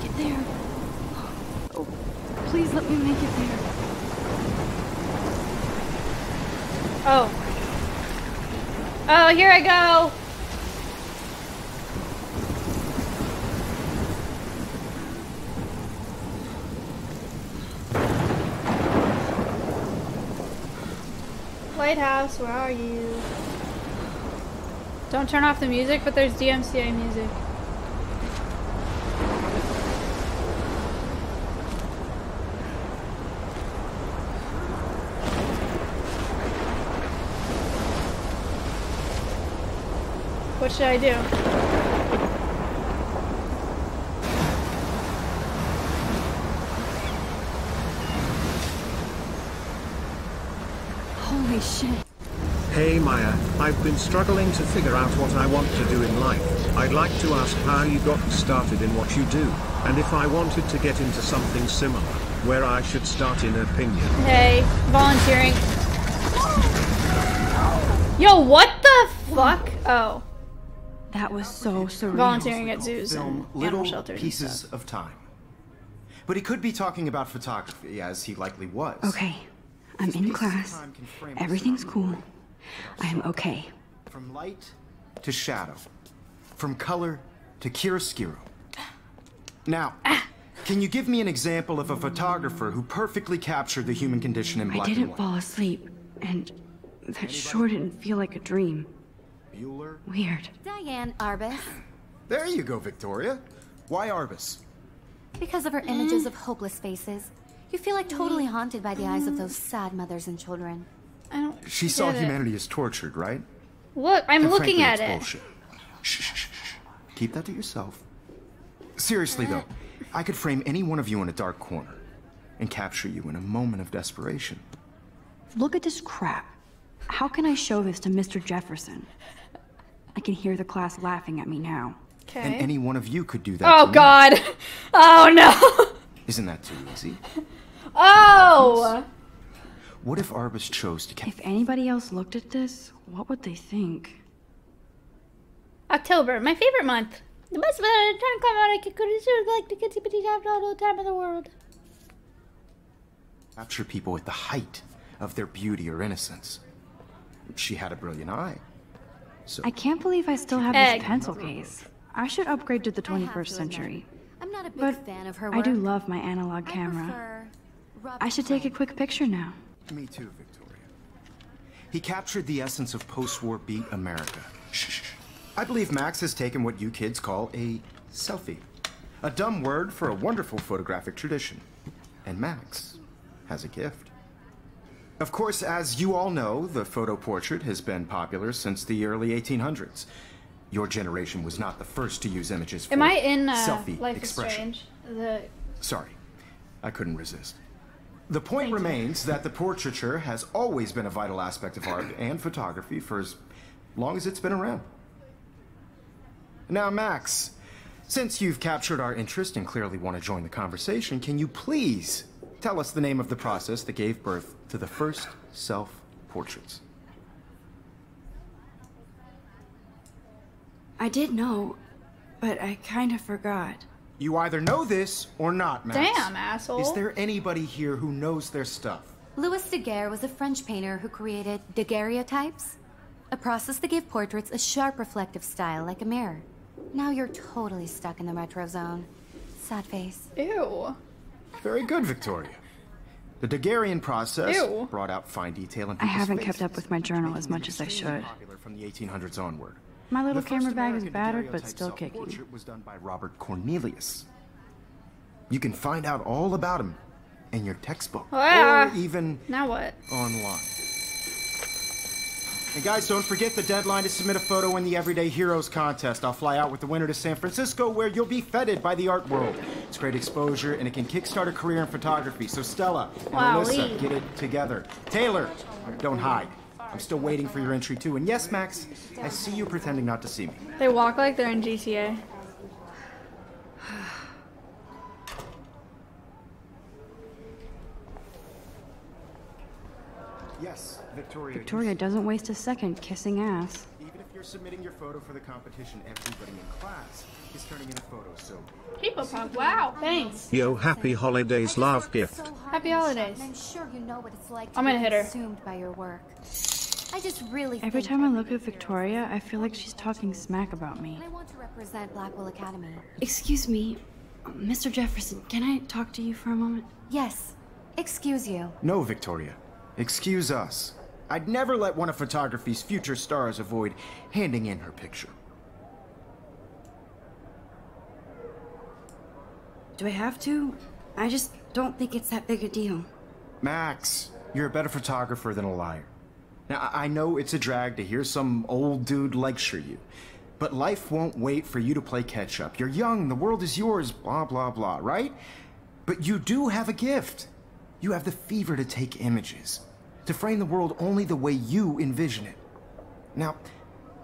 make it there. Oh, please let me make it there. Oh. Oh, here I go. Lighthouse, where are you? Don't turn off the music, but there's DMCA music. What should I do? Holy shit. Hey Maya, I've been struggling to figure out what I want to do in life. I'd like to ask how you got started in what you do, and if I wanted to get into something similar, where I should start in opinion. Hey, volunteering. Yo, what the fuck? Oh, That was so surreal. volunteering at zoos film and little animal shelters and pieces stuff. of time. But he could be talking about photography, as he likely was. Okay, I'm in class. time can frame a Everything's cool. I am okay. From light to shadow, from color to chiaroscuro. Now, can you give me an example of a photographer who perfectly captured the human condition in black and didn't white? fall asleep, and that sure didn't feel like a dream. Bueller? Weird. Diane Arbus, There you go, Victoria. Why Arbus? because of her hmm? images of hopeless faces, you feel like totally hmm? haunted by the eyes of those hmm? sad mothers and children. I don't. She saw it. humanity as tortured, right? Look, I'm And looking frankly, at it's it. Bullshit. Shh, shh, shh, shh. Keep that to yourself. Seriously though, uh. I could frame any one of you in a dark corner and capture you in a moment of desperation. Look at this crap. How can I show this to Mr. Jefferson? I can hear the class laughing at me now. Okay. And any one of you could do that. Oh to me. God. Oh no. Isn't that too easy? Oh. What if Arbus chose to capture? If anybody else looked at this, what would they think? October, my favorite month. The best weather trying to come out. I could go to zoo like the kids but have all the time in the world. capture people at the height of their beauty or innocence. She had a brilliant eye. So I can't believe I still have Egg. this pencil case. I should upgrade to the 21st century. I'm not a big But fan of her I do love my analog camera. prefer Robert I should take a quick picture now. Me too, Victoria. He captured the essence of post-war beat America. Shh, shh, shh. I believe Max has taken what you kids call a selfie. A dumb word for a wonderful photographic tradition. And Max has a gift. Of course, as you all know, the photo portrait has been popular since the early 1800s. Your generation was not the first to use images for Am I in uh, selfie Life expression. is Strange? The Sorry, I couldn't resist. The point remains that the portraiture has always been a vital aspect of art and photography for as long as it's been around. Now, Max, since you've captured our interest and clearly want to join the conversation, can you please tell us the name of the process that gave birth to the first self portraits? I did know, but I kind of forgot. You either know this or not, Max. damn asshole. Is there anybody here who knows their stuff? Louis Daguerre was a French painter who created daguerreotypes, a process that gave portraits a sharp reflective style like a mirror. Now you're totally stuck in the retro zone. Sad face. Ew. Very good, Victoria. The Daguerrean process Ew. brought out fine detail in I haven't kept up with my journal as much as I should. Popular from the 1800s onward. My little The camera bag is battered, but still kicking. self-portrait was done by Robert Cornelius. You can find out all about him in your textbook Ah. or even Now what? online. And guys, don't forget the deadline to submit a photo in the Everyday Heroes contest. I'll fly out with the winner to San Francisco where you'll be feted by the art world. It's great exposure and it can kickstart a career in photography. So Stella and wow, Alyssa, get it together. Taylor, don't hide. I'm still waiting for your entry too. And yes, Max, I see you pretending not to see me. They walk like they're in GTA. yes. Victoria. Victoria doesn't waste a second kissing ass. Even if you're submitting your photo for the competition, everybody in class is turning in a photo, so People pop. Wow. Thanks. Yo, happy holidays, love gift. So Happy on this job, holidays. I'm sure you know what it's like to I'm gonna be hit her. consumed by your work. I just really Every time I look at Victoria, I feel like she's talking smack about me. I want to represent Blackwell Academy. Excuse me, Mr. Jefferson, can I talk to you for a moment? Yes. Excuse you. No, Victoria. Excuse us. I'd never let one of photography's future stars avoid handing in her picture. Do I have to? I just don't think it's that big a deal. Max, you're a better photographer than a liar. Now, I know it's a drag to hear some old dude lecture you, but life won't wait for you to play catch up. You're young, the world is yours, blah, blah, blah, right? But you do have a gift. You have the fever to take images, to frame the world only the way you envision it. Now,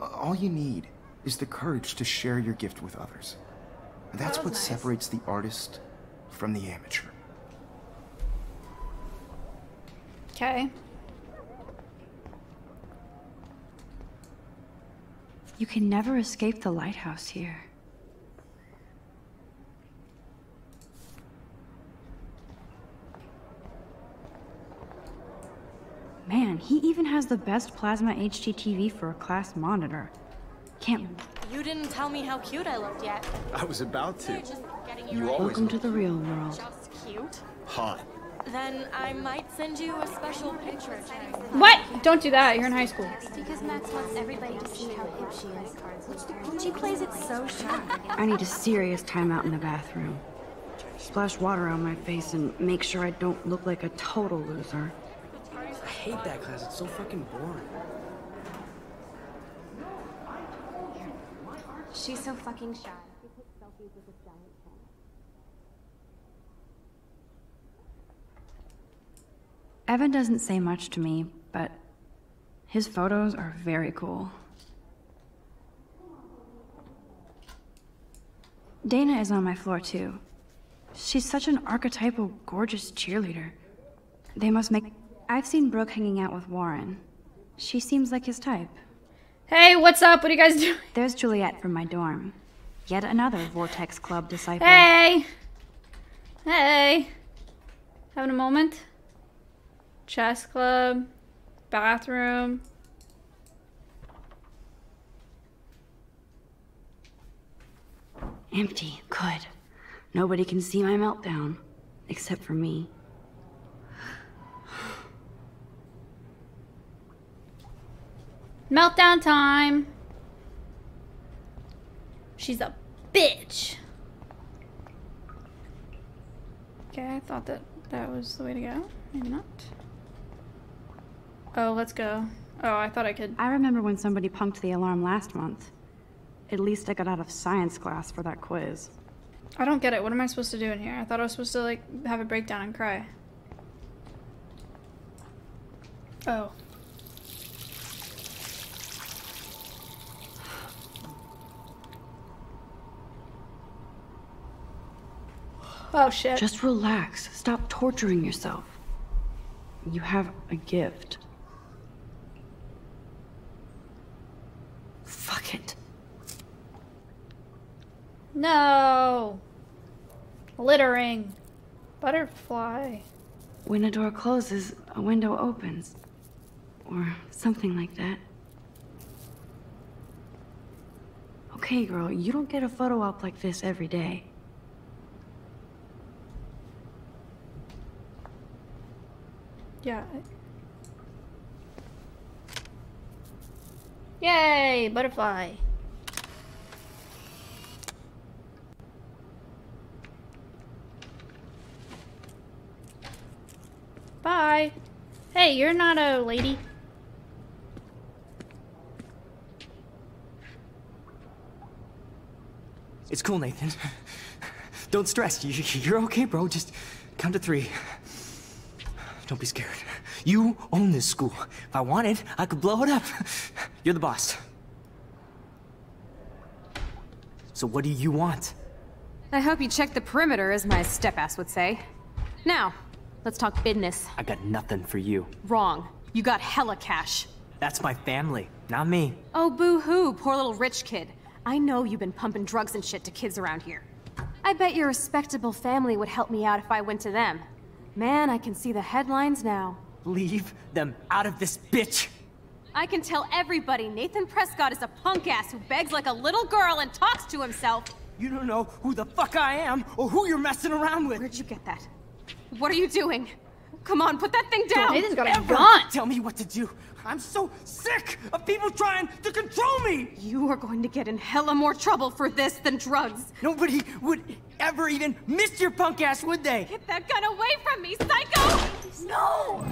all you need is the courage to share your gift with others. That's oh, what nice. separates the artist from the amateur. Okay. You can never escape the lighthouse here. Man, he even has the best plasma HDTV for a class monitor. Can't. You didn't tell me how cute I looked yet. I was about to. Just you, You always Welcome to the real world. Just cute. hot. Then I might send you a special picture. What? Don't do that. You're in high school. Because Max wants everybody to see how hip she is. She plays it so sharp. I need a serious timeout in the bathroom. Splash water on my face and make sure I don't look like a total loser. I hate that class. It's so fucking boring. She's so fucking shy. Evan doesn't say much to me, but his photos are very cool. Dana is on my floor too. She's such an archetypal, gorgeous cheerleader. They must make. I've seen Brooke hanging out with Warren. She seems like his type. Hey, what's up? What are you guys doing? There's Juliet from my dorm. Yet another Vortex Club disciple. Hey! Hey! Having a moment? Chess club. Bathroom. Empty. Good. Nobody can see my meltdown. Except for me. Meltdown time. She's a bitch. Okay, I thought that that was the way to go. Maybe not. Oh, let's go. Oh, I thought I could. I remember when somebody punked the alarm last month. At least I got out of science class for that quiz. I don't get it. What am I supposed to do in here? I thought I was supposed to, like, have a breakdown and cry. Oh. Oh shit. Just relax. Stop torturing yourself. You have a gift. Fuck it. No. Littering. Butterfly. When a door closes, a window opens. Or something like that. Okay, girl, you don't get a photo op like this every day. Yeah. Yay, butterfly. Bye. Hey, you're not a lady. It's cool, Nathan. Don't stress. You- You're okay, bro. Just count to three. Don't be scared. You own this school. If I wanted, I could blow it up. You're the boss. So what do you want? I hope you checked the perimeter, as my step-ass would say. Now, let's talk business. I got nothing for you. Wrong. You got hella cash. That's my family, not me. Oh, boo-hoo, poor little rich kid. I know you've been pumping drugs and shit to kids around here. I bet your respectable family would help me out if I went to them. Man, I can see the headlines now. Leave them out of this bitch! I can tell everybody Nathan Prescott is a punk ass who begs like a little girl and talks to himself. You don't know who the fuck I am or who you're messing around with. Where'd you get that? What are you doing? Come on, put that thing down! Nathan's got a Ever gun. Tell me what to do. I'm so sick of people trying to control me. You are going to get in hella more trouble for this than drugs. Nobody would ever even miss your punk ass, would they? Get that gun away from me, psycho! No!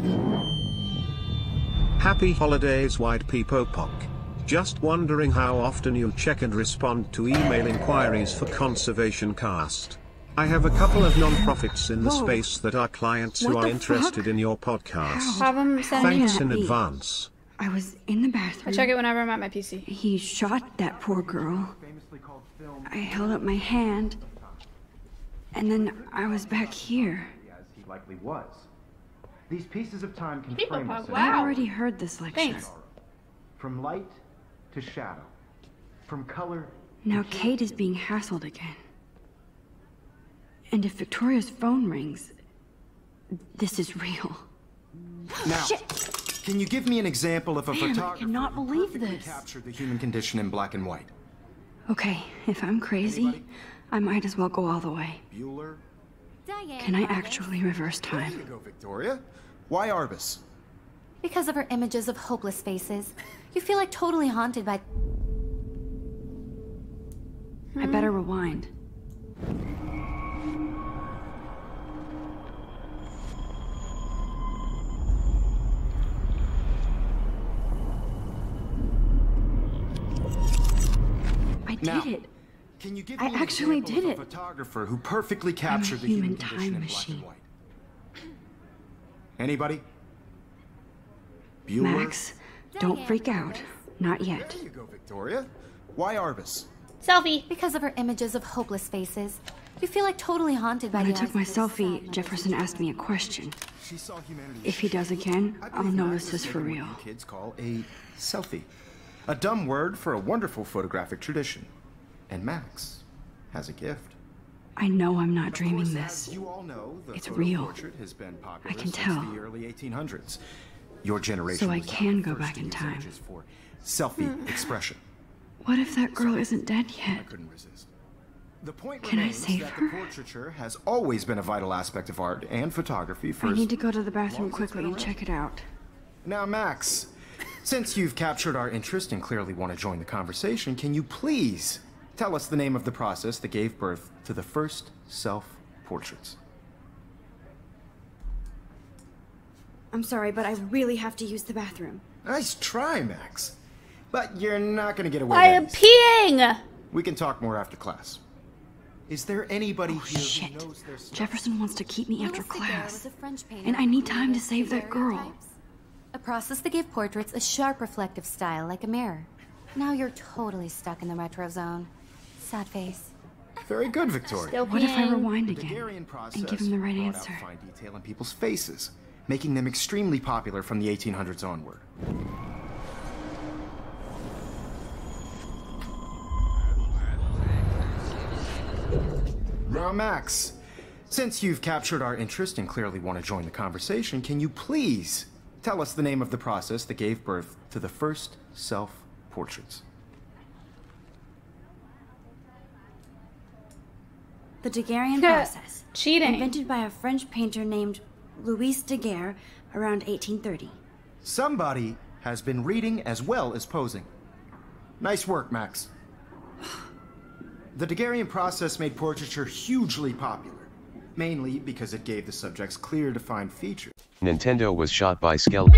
Happy holidays, White Peepo Pock. Just wondering how often you check and respond to email inquiries for Conservation Cast. I have a couple of non-profits in the Whoa. space that are clients who are interested fuck? in your podcast. Have him send Thanks that. in advance. I was in the bathroom. I bathroom. check it whenever I'm at my PC. He shot that poor girl. I held up my hand. And then I was back here. As he likely was. These pieces of time can People frame us wow. I already heard this lecture. Thanks. from light to shadow, from color. Now Kate is being hassled again. And if Victoria's phone rings, this is real. Now, can you give me an example of a Man, I cannot believe perfectly this. captured the human condition in black and white? Okay, if I'm crazy, I might as well go all the way. Bueller. Diane. Can I Arbus. actually reverse There you time? go, Victoria. Why Arbus? Because of her images of hopeless faces, you feel like totally haunted by. I better rewind. I did Now, it. Can you give I me an actually example did of a it. photographer who perfectly captured the human human condition time in machine. black and white? Anybody? Bueller. Max, don't freak out. Not yet. There you go, Victoria. Why Arbus? Selfie. Because of her images of hopeless faces, you feel like totally haunted by When I took my of those sad selfie, Jefferson asked me a question. She saw humanity. If he does again, I I'll believe know this is for taken what real. Kids call a selfie, a dumb word for a wonderful photographic tradition. And Max has a gift. I know I'm not dreaming course, this. You all know, the It's real. portrait has been popular I can tell. the early 1800s. Your generation So I can go back in time. for selfie hmm. expression. What if that girl isn't dead yet? I couldn't resist. The point Can I remains save that her? the portraiture has always been a vital aspect of art and photography for I need to go to the bathroom long as it's quickly and check it out. Now, Max, since you've captured our interest and clearly want to join the conversation, can you please tell us the name of the process that gave birth to the first self portraits? I'm sorry, but I really have to use the bathroom. Nice try, Max. But you're not going to get away I am peeing. We can talk more after class. Is there anybody oh, here Shit. who knows? Jefferson wants to keep me after class. was a French painter And I need time to save that girl. daguerreotypes, A process that gave portraits a sharp reflective style like a mirror. Now you're totally stuck in the retro zone. Sad face. Very good, Victoria. Still What if I rewind again process and give him the right brought out answer? fine detail in people's faces, making them extremely popular from the 1800s onward. Now, Max, since you've captured our interest and clearly want to join the conversation, can you please tell us the name of the process that gave birth to the first self-portraits? The Daguerrean process. Cheating. Invented by a French painter named Louis Daguerre around 1830. Somebody has been reading as well as posing. Nice work, Max. The Daguerrean process made portraiture hugely popular, mainly because it gave the subjects clear, defined features. Nintendo was shot by Skell.